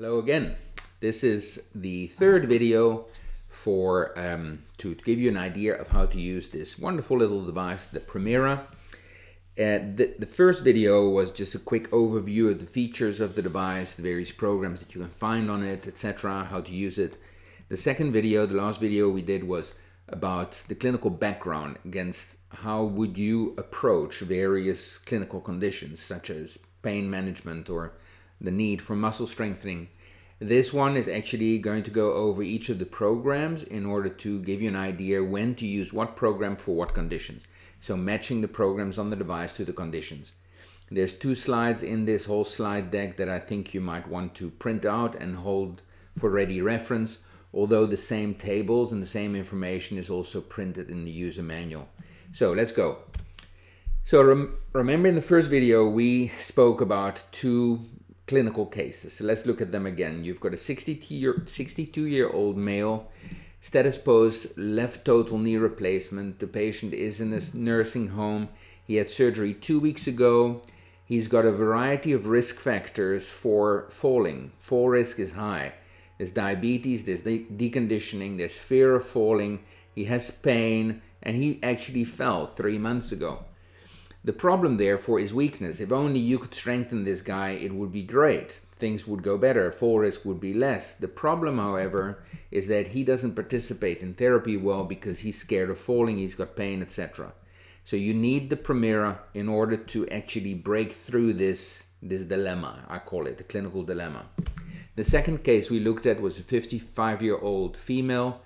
Hello again. This is the third video for um, to give you an idea of how to use this wonderful little device, the Primera. Uh, the, the first video was just a quick overview of the features of the device, the various programs that you can find on it, etc., how to use it. The second video, the last video we did was about the clinical background against how would you approach various clinical conditions such as pain management or the need for muscle strengthening. This one is actually going to go over each of the programs in order to give you an idea when to use what program for what conditions. So matching the programs on the device to the conditions. There's two slides in this whole slide deck that I think you might want to print out and hold for ready reference, although the same tables and the same information is also printed in the user manual. So let's go. So rem remember in the first video we spoke about two clinical cases. So let's look at them again. You've got a 62-year-old male, status post left total knee replacement. The patient is in a nursing home. He had surgery two weeks ago. He's got a variety of risk factors for falling. Fall risk is high. There's diabetes, there's de deconditioning, there's fear of falling. He has pain, and he actually fell three months ago. The problem, therefore, is weakness. If only you could strengthen this guy, it would be great. Things would go better, fall risk would be less. The problem, however, is that he doesn't participate in therapy well because he's scared of falling, he's got pain, etc. So you need the Primera in order to actually break through this, this dilemma, I call it, the clinical dilemma. The second case we looked at was a 55 year old female,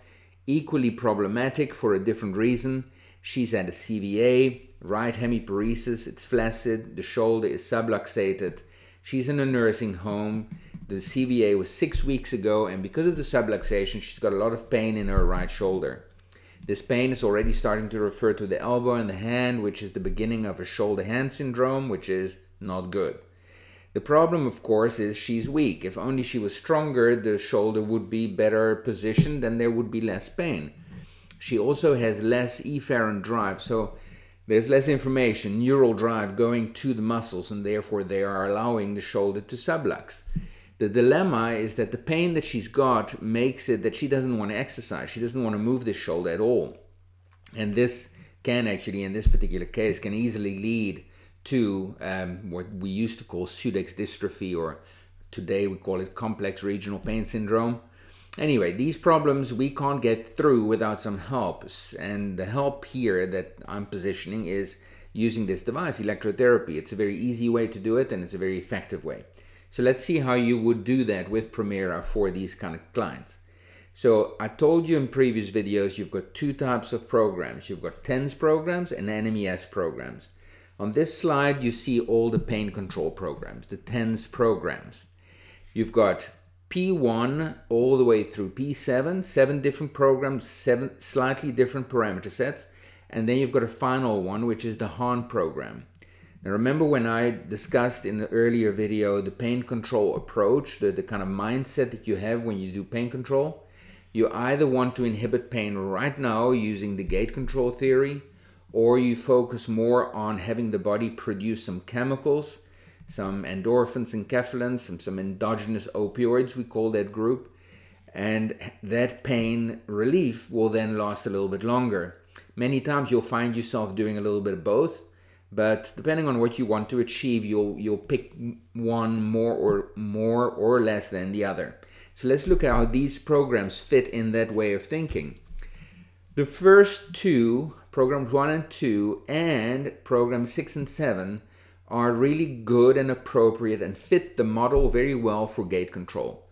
equally problematic for a different reason. She's at a CVA, right hemiparesis, it's flaccid, the shoulder is subluxated. She's in a nursing home. The CVA was six weeks ago, and because of the subluxation, she's got a lot of pain in her right shoulder. This pain is already starting to refer to the elbow and the hand, which is the beginning of a shoulder hand syndrome, which is not good. The problem, of course, is she's weak. If only she was stronger, the shoulder would be better positioned and there would be less pain. She also has less efferent drive, so there's less information, neural drive going to the muscles, and therefore they are allowing the shoulder to sublux. The dilemma is that the pain that she's got makes it that she doesn't want to exercise. She doesn't want to move this shoulder at all. And this can actually, in this particular case, can easily lead to um, what we used to call Sudeck's dystrophy, or today we call it complex regional pain syndrome. Anyway, these problems we can't get through without some help. And the help here that I'm positioning is using this device, electrotherapy. It's a very easy way to do it and it's a very effective way. So let's see how you would do that with Primera for these kind of clients. So I told you in previous videos, you've got two types of programs. You've got TENS programs and NMES programs. On this slide, you see all the pain control programs, the TENS programs. You've got P1 all the way through P7, seven different programs, seven slightly different parameter sets. And then you've got a final one, which is the HAN program. Now remember when I discussed in the earlier video the pain control approach, the, the kind of mindset that you have when you do pain control? You either want to inhibit pain right now using the gate control theory, or you focus more on having the body produce some chemicals some endorphins and enkephalins, some, some endogenous opioids, we call that group. And that pain relief will then last a little bit longer. Many times you'll find yourself doing a little bit of both, but depending on what you want to achieve, you'll you'll pick one more or more or less than the other. So let's look at how these programs fit in that way of thinking. The first two, programs one and two, and programs six and seven, are really good and appropriate and fit the model very well for gate control.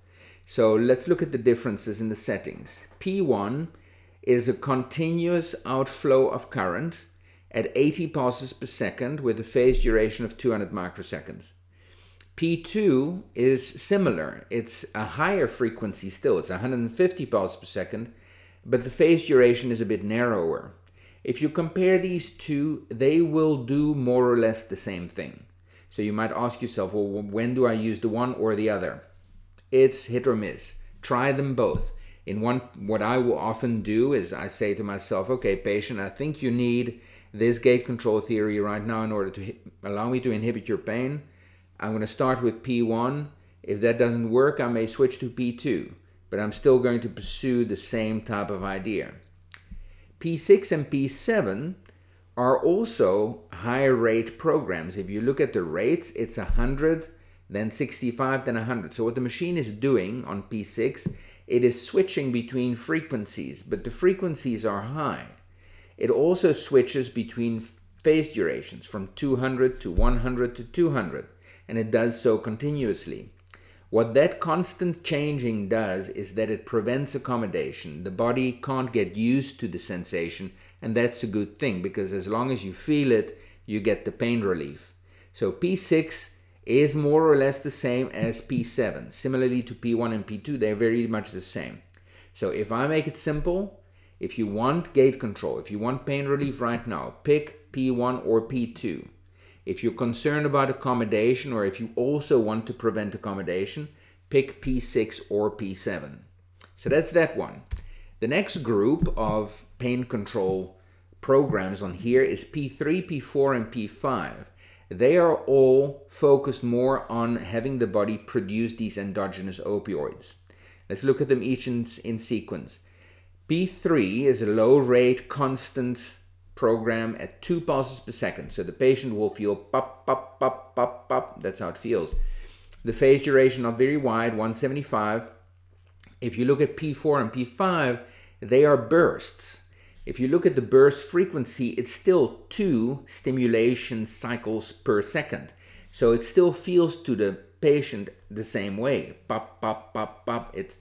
So let's look at the differences in the settings. P1 is a continuous outflow of current at 80 pulses per second with a phase duration of 200 microseconds. P2 is similar. It's a higher frequency still. It's 150 pulses per second, but the phase duration is a bit narrower. If you compare these two, they will do more or less the same thing. So you might ask yourself, well, when do I use the one or the other? It's hit or miss. Try them both. In one, what I will often do is I say to myself, okay, patient, I think you need this gate control theory right now in order to allow me to inhibit your pain. I'm going to start with P1 If that doesn't work, I may switch to P2, but I'm still going to pursue the same type of idea. P6 and P7 are also high rate programs. If you look at the rates, it's 100, then 65, then 100. So what the machine is doing on P6, it is switching between frequencies, but the frequencies are high. It also switches between phase durations from 200 to 100 to 200, and it does so continuously. What that constant changing does is that it prevents accommodation. The body can't get used to the sensation, and that's a good thing because as long as you feel it, you get the pain relief. So P6 is more or less the same as P7. Similarly to P1 and P2, they're very much the same. So if I make it simple, if you want gate control, if you want pain relief right now, pick P1 or P2. If you're concerned about accommodation or if you also want to prevent accommodation, pick P6 or P7. So that's that one. The next group of pain control programs on here is P3, P4, and P5. They are all focused more on having the body produce these endogenous opioids. Let's look at them each in, in sequence. P3 is a low rate, constant program at two pulses per second. So the patient will feel pop, pop, pop, pop, pop. That's how it feels. The phase duration not very wide, 175. If you look at P4 and P5, they are bursts. If you look at the burst frequency, it's still two stimulation cycles per second. So it still feels to the patient the same way. Pop, pop, pop, pop. It's,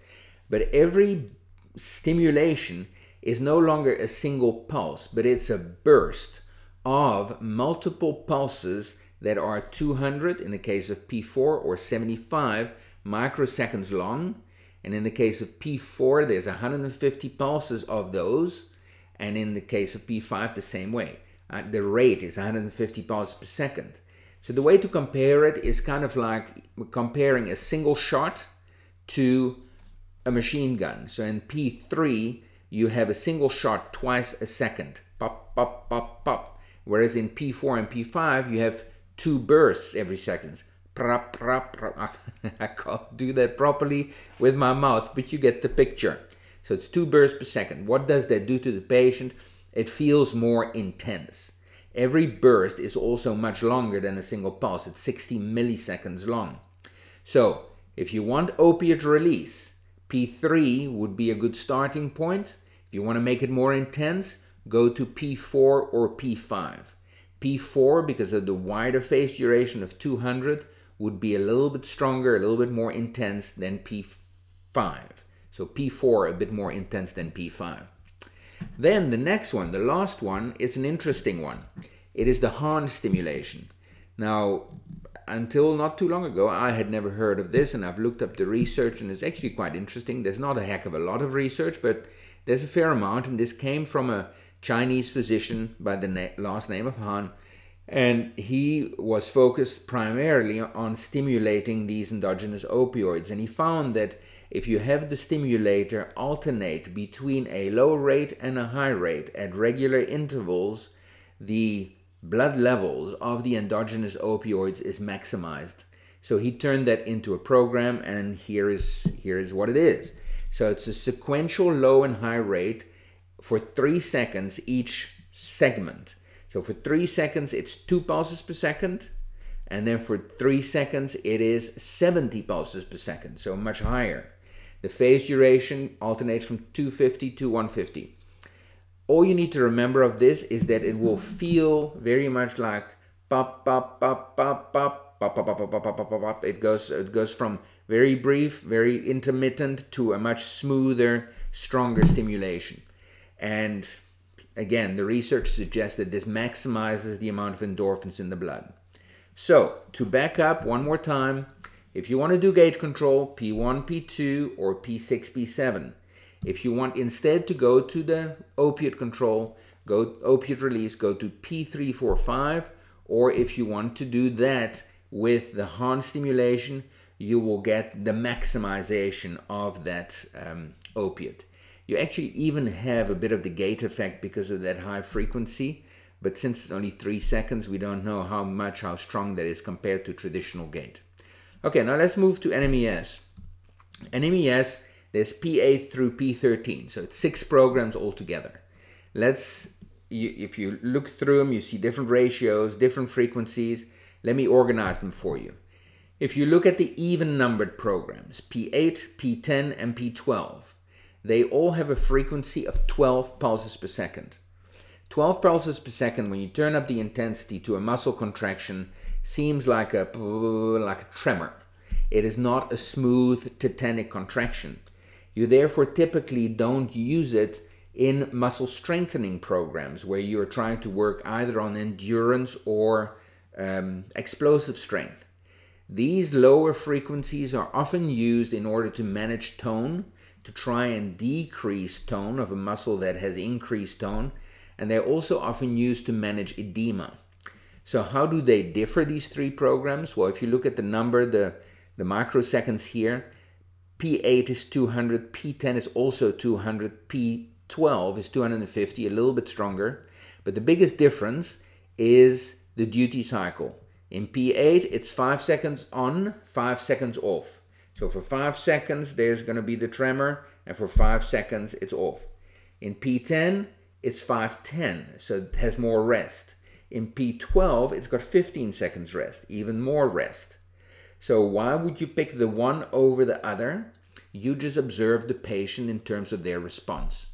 but every stimulation is no longer a single pulse, but it's a burst of multiple pulses that are 200 in the case of P4 or 75 microseconds long. And in the case of P4, there's 150 pulses of those. And in the case of P5, the same way. Uh, the rate is 150 pulses per second. So the way to compare it is kind of like comparing a single shot to a machine gun. So in P3, you have a single shot twice a second, pop, pop, pop, pop. Whereas in P4 and P5, you have two bursts every second. Prop, prop, prop. I can't do that properly with my mouth, but you get the picture. So it's two bursts per second. What does that do to the patient? It feels more intense. Every burst is also much longer than a single pulse. It's 60 milliseconds long. So if you want opiate release, P3 would be a good starting point. If you want to make it more intense, go to P4 or P5. P4, because of the wider phase duration of 200, would be a little bit stronger, a little bit more intense than P5. So P4 a bit more intense than P5. Then the next one, the last one, is an interesting one. It is the Han stimulation. Now, until not too long ago, I had never heard of this, and I've looked up the research, and it's actually quite interesting. There's not a heck of a lot of research, but there's a fair amount, and this came from a Chinese physician by the na last name of Han, and he was focused primarily on stimulating these endogenous opioids, and he found that if you have the stimulator alternate between a low rate and a high rate at regular intervals, the blood levels of the endogenous opioids is maximized. So he turned that into a program and here is here is what it is. So it's a sequential low and high rate for 3 seconds each segment. So for 3 seconds it's 2 pulses per second and then for 3 seconds it is 70 pulses per second, so much higher. The phase duration alternates from 250 to 150 all you need to remember of this is that it will feel very much like pop pop pop pop pop pop pop pop pop pop pop pop it goes it goes from very brief very intermittent to a much smoother stronger stimulation and again the research suggests that this maximizes the amount of endorphins in the blood so to back up one more time if you want to do gate control p1 p2 or p6 p7 if you want instead to go to the opiate control, go opiate release, go to P345, or if you want to do that with the Han stimulation, you will get the maximization of that um, opiate. You actually even have a bit of the gate effect because of that high frequency, but since it's only three seconds, we don't know how much, how strong that is compared to traditional gate. Okay, now let's move to NMES. NMES, there's P8 through P13, so it's six programs altogether. Let's, if you look through them, you see different ratios, different frequencies. Let me organize them for you. If you look at the even numbered programs, P8, P10, and P12, they all have a frequency of 12 pulses per second. 12 pulses per second, when you turn up the intensity to a muscle contraction, seems like a, like a tremor. It is not a smooth tetanic contraction. You therefore typically don't use it in muscle strengthening programs where you're trying to work either on endurance or um, explosive strength. These lower frequencies are often used in order to manage tone, to try and decrease tone of a muscle that has increased tone, and they're also often used to manage edema. So how do they differ, these three programs? Well, if you look at the number, the, the microseconds here, P8 is 200, P10 is also 200, P12 is 250, a little bit stronger. But the biggest difference is the duty cycle. In P8, it's 5 seconds on, 5 seconds off. So for 5 seconds, there's going to be the tremor, and for 5 seconds, it's off. In P10, it's 510, so it has more rest. In P12, it's got 15 seconds rest, even more rest. So why would you pick the one over the other? You just observe the patient in terms of their response.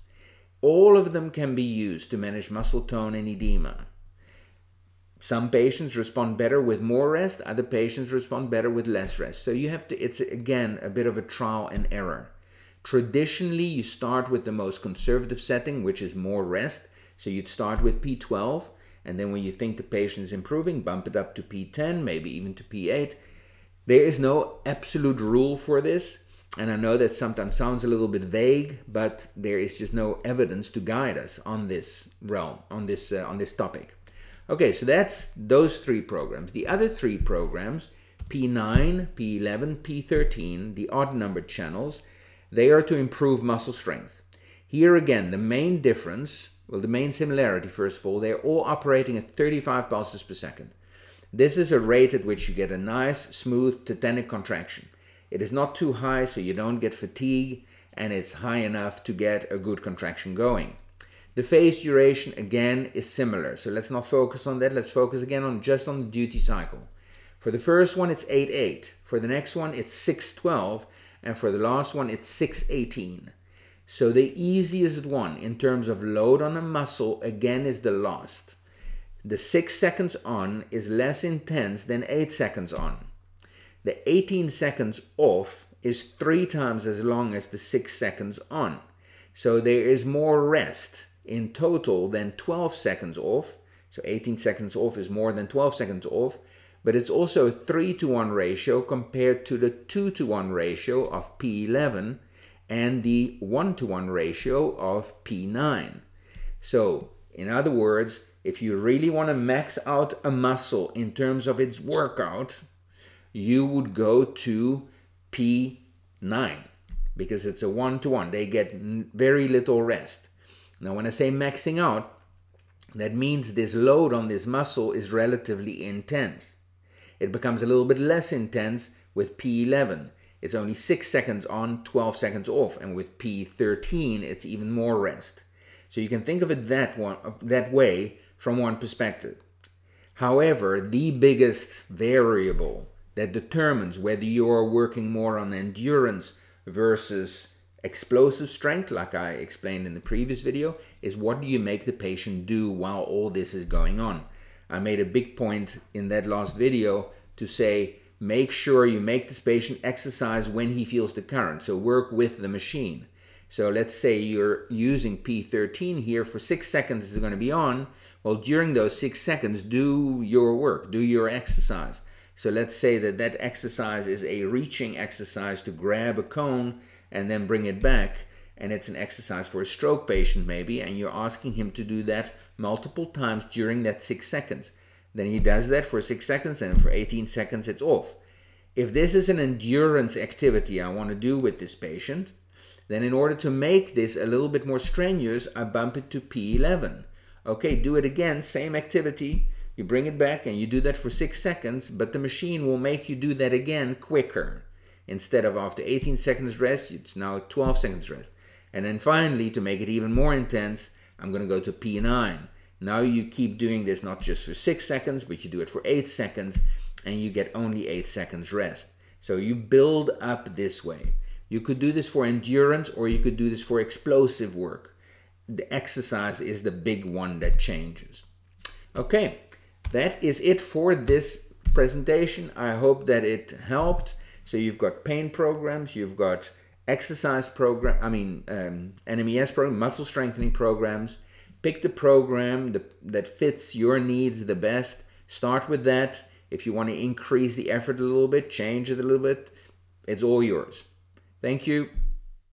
All of them can be used to manage muscle tone and edema. Some patients respond better with more rest, other patients respond better with less rest. So you have to, it's again a bit of a trial and error. Traditionally, you start with the most conservative setting, which is more rest. So you'd start with P12, and then when you think the patient is improving, bump it up to P10, maybe even to P8. There is no absolute rule for this, and I know that sometimes sounds a little bit vague, but there is just no evidence to guide us on this realm, on this uh, on this topic. Okay, so that's those three programs. The other three programs, P9, P11, P13, the odd numbered channels, they are to improve muscle strength. Here again, the main difference, well, the main similarity, first of all, they're all operating at 35 pulses per second. This is a rate at which you get a nice, smooth tetanic contraction. It is not too high so you don't get fatigue, and it's high enough to get a good contraction going. The phase duration again is similar, so let's not focus on that. Let's focus again on just on the duty cycle. For the first one, it's 8-8. For the next one, it's 6-12 and for the last one it's 618. So the easiest one in terms of load on a muscle again is the last. The 6 seconds on is less intense than 8 seconds on. The 18 seconds off is 3 times as long as the 6 seconds on. So there is more rest in total than 12 seconds off. So 18 seconds off is more than 12 seconds off but it's also a 3 to 1 ratio compared to the 2 to 1 ratio of P11 and the 1 to 1 ratio of P9. So, in other words, if you really want to max out a muscle in terms of its workout, you would go to P9 because it's a 1 to 1. They get very little rest. Now, when I say maxing out, that means this load on this muscle is relatively intense. It becomes a little bit less intense with P11. It's only 6 seconds on, 12 seconds off, and with P13 it's even more rest. So you can think of it that one that way from one perspective. However, the biggest variable that determines whether you are working more on endurance versus explosive strength, like I explained in the previous video, is what do you make the patient do while all this is going on. I made a big point in that last video to say make sure you make this patient exercise when he feels the current. So work with the machine. So let's say you're using P13 here for six seconds it's going to be on. Well, during those six seconds, do your work, do your exercise. So let's say that that exercise is a reaching exercise to grab a cone and then bring it back. And it's an exercise for a stroke patient maybe, and you're asking him to do that multiple times during that six seconds. Then he does that for six seconds and for 18 seconds it's off. If this is an endurance activity I want to do with this patient, then in order to make this a little bit more strenuous, I bump it to P11. Okay, do it again, same activity, You bring it back and you do that for six seconds, but the machine will make you do that again quicker. Instead of after 18 seconds rest, it's now 12 seconds rest. And then finally, to make it even more intense, I'm going to go to P9. Now you keep doing this not just for six seconds, but you do it for eight seconds, and you get only eight seconds rest. So you build up this way. You could do this for endurance or you could do this for explosive work. The exercise is the big one that changes. Okay, that is it for this presentation. I hope that it helped. So you've got pain programs, you've got exercise program, I mean um, NMES program, muscle strengthening programs. Pick the program that, that fits your needs the best. Start with that. If you want to increase the effort a little bit, change it a little bit, it's all yours. Thank you.